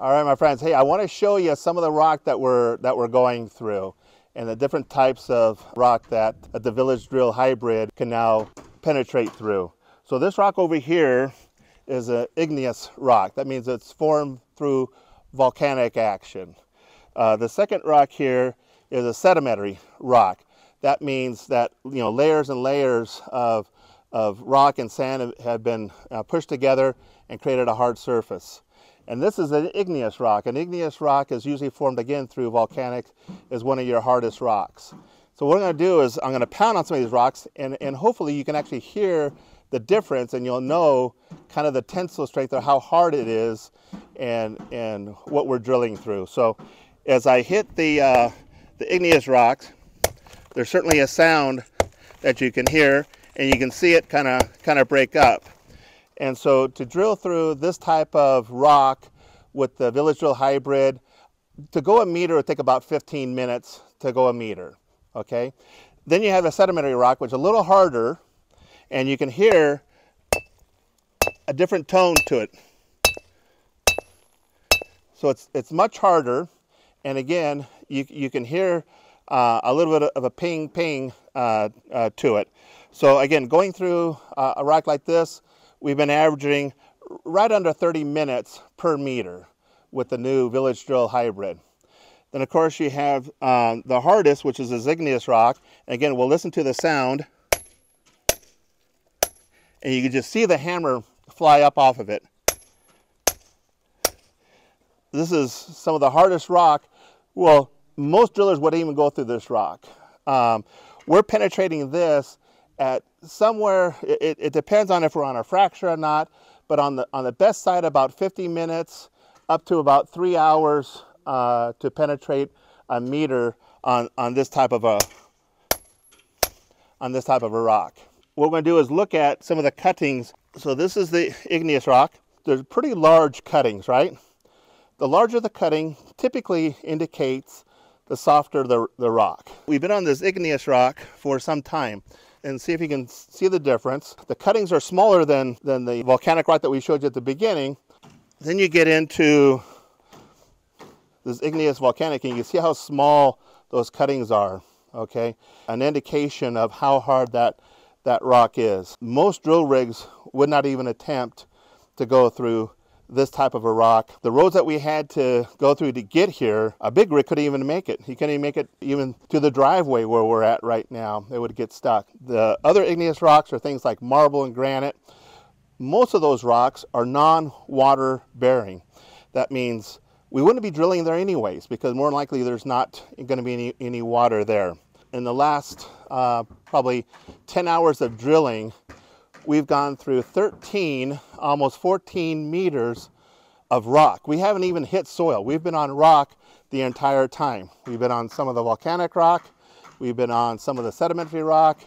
All right, my friends. Hey, I want to show you some of the rock that we're that we're going through, and the different types of rock that the Village Drill Hybrid can now penetrate through. So this rock over here is an igneous rock. That means it's formed through volcanic action. Uh, the second rock here is a sedimentary rock. That means that you know layers and layers of of rock and sand have been uh, pushed together and created a hard surface. And this is an igneous rock. An igneous rock is usually formed again through volcanic, is one of your hardest rocks. So what I'm going to do is I'm going to pound on some of these rocks and, and hopefully you can actually hear the difference and you'll know kind of the tensile strength or how hard it is and, and what we're drilling through. So as I hit the, uh, the igneous rocks, there's certainly a sound that you can hear and you can see it kind of kind of break up. And so to drill through this type of rock with the Village Drill Hybrid, to go a meter would take about 15 minutes to go a meter, okay? Then you have a sedimentary rock, which is a little harder, and you can hear a different tone to it. So it's, it's much harder, and again, you, you can hear uh, a little bit of a ping ping uh, uh, to it. So again, going through uh, a rock like this, we've been averaging right under 30 minutes per meter with the new Village Drill Hybrid. Then of course you have um, the hardest, which is a igneous rock. And again, we'll listen to the sound. And you can just see the hammer fly up off of it. This is some of the hardest rock. Well, most drillers wouldn't even go through this rock. Um, we're penetrating this at somewhere, it, it, depends on if we're on a fracture or not, but on the, on the best side, about 50 minutes up to about three hours uh, to penetrate a meter on, on this type of a on this type of a rock. What we're going to do is look at some of the cuttings. So this is the igneous rock. There's pretty large cuttings, right? The larger the cutting typically indicates the softer the, the rock. We've been on this igneous rock for some time and see if you can see the difference. The cuttings are smaller than, than the volcanic rock that we showed you at the beginning. Then you get into this igneous volcanic and you see how small those cuttings are, okay? An indication of how hard that, that rock is. Most drill rigs would not even attempt to go through this type of a rock. The roads that we had to go through to get here, a big rig couldn't even make it. He couldn't even make it even to the driveway where we're at right now. It would get stuck. The other igneous rocks are things like marble and granite. Most of those rocks are non-water bearing. That means we wouldn't be drilling there anyways because more likely there's not going to be any, any water there. In the last uh, probably 10 hours of drilling, we've gone through 13, almost 14 meters of rock. We haven't even hit soil. We've been on rock the entire time. We've been on some of the volcanic rock, we've been on some of the sedimentary rock,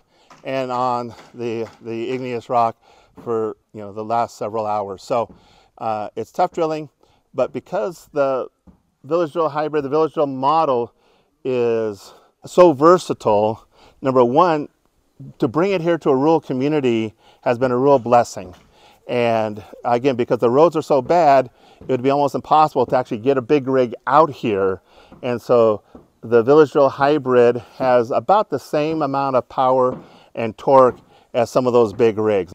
and on the, the igneous rock for you know the last several hours. So uh, it's tough drilling, but because the Village Drill Hybrid, the Village Drill model is so versatile, number one, to bring it here to a rural community has been a real blessing. And again, because the roads are so bad, it would be almost impossible to actually get a big rig out here. And so the Village Drill Hybrid has about the same amount of power and torque as some of those big rigs.